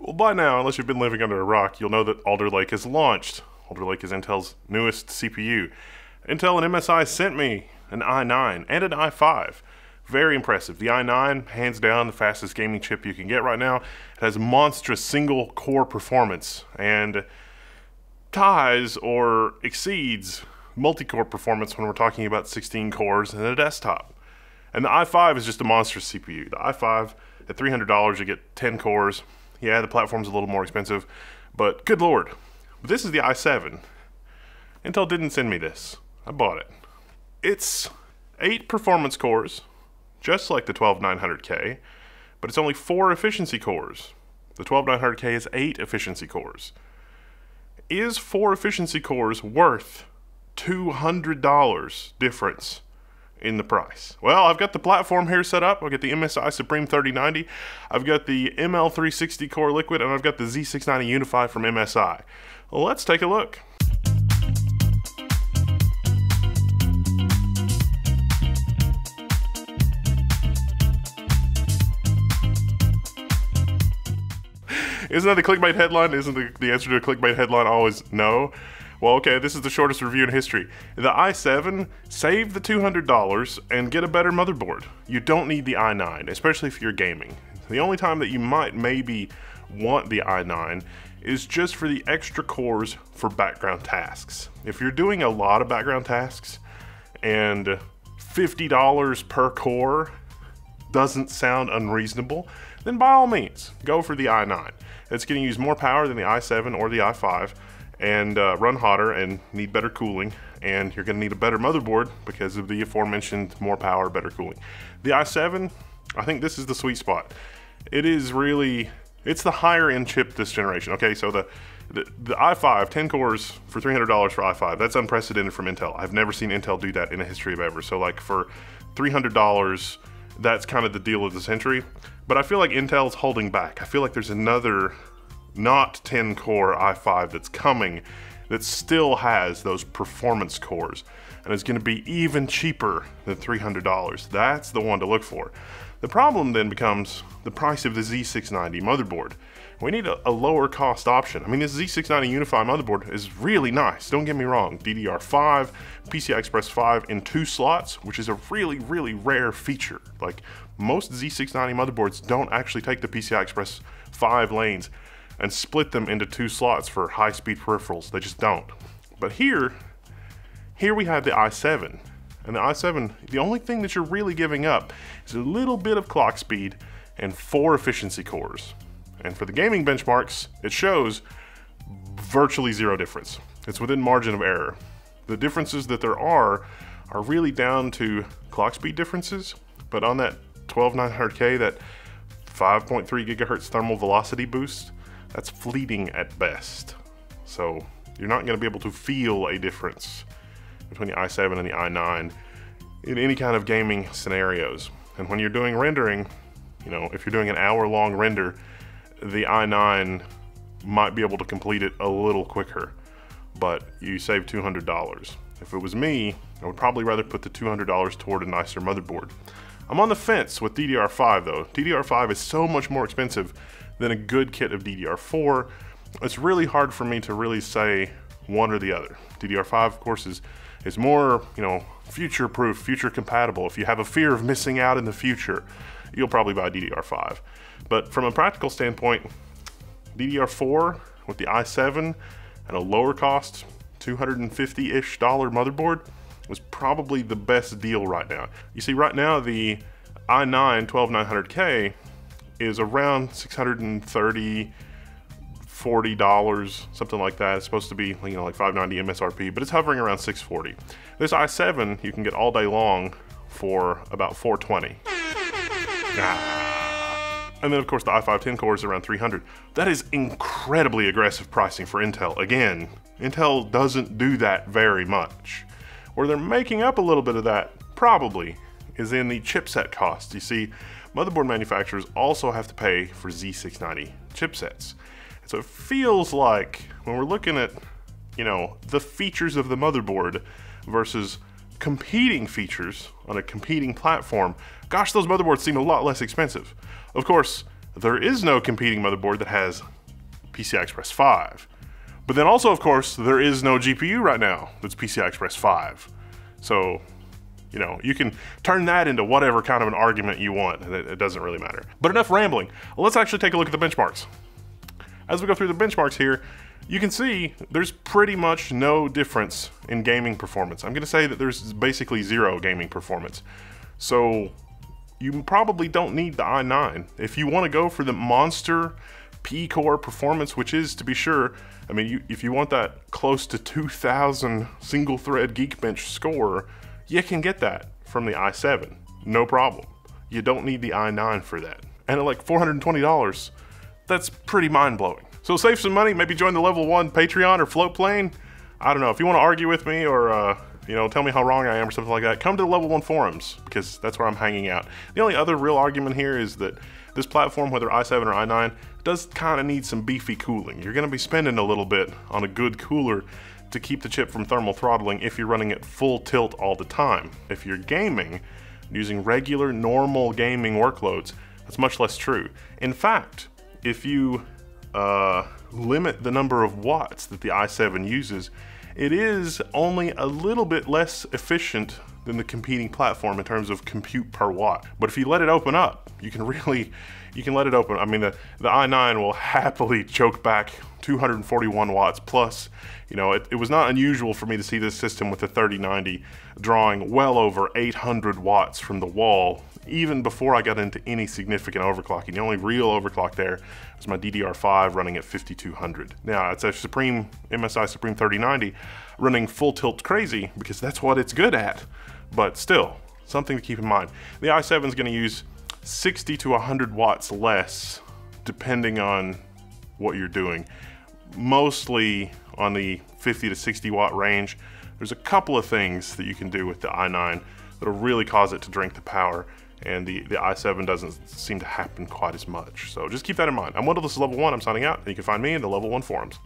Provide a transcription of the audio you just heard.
Well, by now, unless you've been living under a rock, you'll know that Alder Lake has launched. Alder Lake is Intel's newest CPU. Intel and MSI sent me an i9 and an i5. Very impressive. The i9, hands down, the fastest gaming chip you can get right now. It has monstrous single core performance and ties or exceeds multi core performance when we're talking about 16 cores in a desktop. And the i5 is just a monstrous CPU. The i5 at $300, you get 10 cores. Yeah, the platform's a little more expensive, but good lord. This is the i7. Intel didn't send me this. I bought it. It's eight performance cores, just like the 12900K, but it's only four efficiency cores. The 12900K is eight efficiency cores. Is four efficiency cores worth $200 difference in the price? Well, I've got the platform here set up. I've got the MSI Supreme 3090. I've got the ML360 Core Liquid, and I've got the Z690 Unify from MSI. Let's take a look. Isn't that the clickbait headline? Isn't the, the answer to a clickbait headline always no? Well, okay, this is the shortest review in history. The i7, save the $200 and get a better motherboard. You don't need the i9, especially if you're gaming. The only time that you might maybe want the i9 is just for the extra cores for background tasks. If you're doing a lot of background tasks and $50 per core doesn't sound unreasonable, then by all means, go for the i9. It's going to use more power than the i7 or the i5 and uh, run hotter and need better cooling. And you're going to need a better motherboard because of the aforementioned more power, better cooling. The i7, I think this is the sweet spot. It is really, it's the higher end chip this generation. Okay, so the the, the i5, 10 cores for $300 for i5, that's unprecedented from Intel. I've never seen Intel do that in the history of ever. So like for $300, that's kind of the deal of the century. But I feel like Intel's holding back. I feel like there's another not 10 core i5 that's coming that still has those performance cores and is going to be even cheaper than $300. That's the one to look for. The problem then becomes the price of the Z690 motherboard. We need a, a, lower cost option. I mean, this Z690 Unify motherboard is really nice. Don't get me wrong. DDR5, PCI Express 5 in two slots, which is a really, really rare feature. Like most Z690 motherboards don't actually take the PCI Express 5 lanes and split them into two slots for high-speed peripherals. They just don't. But here, here we have the i7. And the i7, the only thing that you're really giving up is a little bit of clock speed and four efficiency cores. And for the gaming benchmarks, it shows virtually zero difference. It's within margin of error. The differences that there are are really down to clock speed differences, but on that 12900K, that 5.3 gigahertz thermal velocity boost, that's fleeting at best. So you're not going to be able to feel a difference between the i7 and the i9 in any kind of gaming scenarios. And when you're doing rendering, you know, if you're doing an hour long render, the i9 might be able to complete it a little quicker, but you save $200. If it was me, I would probably rather put the $200 toward a nicer motherboard. I'm on the fence with DDR5 though. DDR5 is so much more expensive than a good kit of DDR4. It's really hard for me to really say one or the other. DDR5, of course, is is more, you know, future proof, future compatible. If you have a fear of missing out in the future, you'll probably buy DDR5. But from a practical standpoint, DDR4 with the i7 and a lower cost 250-ish dollar motherboard was probably the best deal right now. You see, right now the i9 12900K is around 630 forty dollars, something like that. It's supposed to be you know like 590 MSRP, but it's hovering around 640. This i7 you can get all day long for about 420. Ah. And then of course the i5 10 core is around 300. That is incredibly aggressive pricing for Intel. Again, Intel doesn't do that very much. Where they're making up a little bit of that, probably, is in the chipset cost. You see, motherboard manufacturers also have to pay for Z690 chipsets. So it feels like when we're looking at, you know, the features of the motherboard versus competing features on a competing platform, gosh, those motherboards seem a lot less expensive. Of course, there is no competing motherboard that has PCI Express 5. But then also, of course, there is no GPU right now that's PCI Express 5. So, you know, you can turn that into whatever kind of an argument you want. It, it doesn't really matter. But enough rambling. Let's actually take a look at the benchmarks. As we go through the benchmarks here, you can see there's pretty much no difference in gaming performance. I'm going to say that there's basically zero gaming performance. So you probably don't need the i9. If you want to go for the monster P-core performance, which is, to be sure, I mean, you, if you want that close to 2,000 single-thread Geekbench score, you can get that from the i7, no problem. You don't need the i9 for that. And at like $420, that's pretty mind-blowing. So save some money, maybe join the level one Patreon or Floatplane. I don't know, if you want to argue with me or uh, you know, tell me how wrong I am or something like that, come to the level one forums because that's where I'm hanging out. The only other real argument here is that this platform, whether i7 or i9, does kind of need some beefy cooling. You're going to be spending a little bit on a good cooler to keep the chip from thermal throttling if you're running at full tilt all the time. If you're gaming, using regular, normal gaming workloads, that's much less true. In fact, if you uh, limit the number of watts that the i7 uses, it is only a little bit less efficient than the competing platform in terms of compute per watt. But if you let it open up, you can really, you can let it open. I mean, the, the i9 will happily choke back 241 watts plus. You know, it, it was not unusual for me to see this system with the 3090 drawing well over 800 watts from the wall even before I got into any significant overclocking. The only real overclock there was my DDR5 running at 5200. Now it's a Supreme MSI Supreme 3090 running full tilt crazy because that's what it's good at. But still, something to keep in mind. The i7 is going to use 60 to 100 watts less depending on what you're doing. Mostly on the 50 to 60 watt range. There's a couple of things that you can do with the i9 that'll really cause it to drink the power and the, the i7 doesn't seem to happen quite as much. So just keep that in mind. I'm Wendell, this is Level 1, I'm signing out, and you can find me in the Level 1 forums.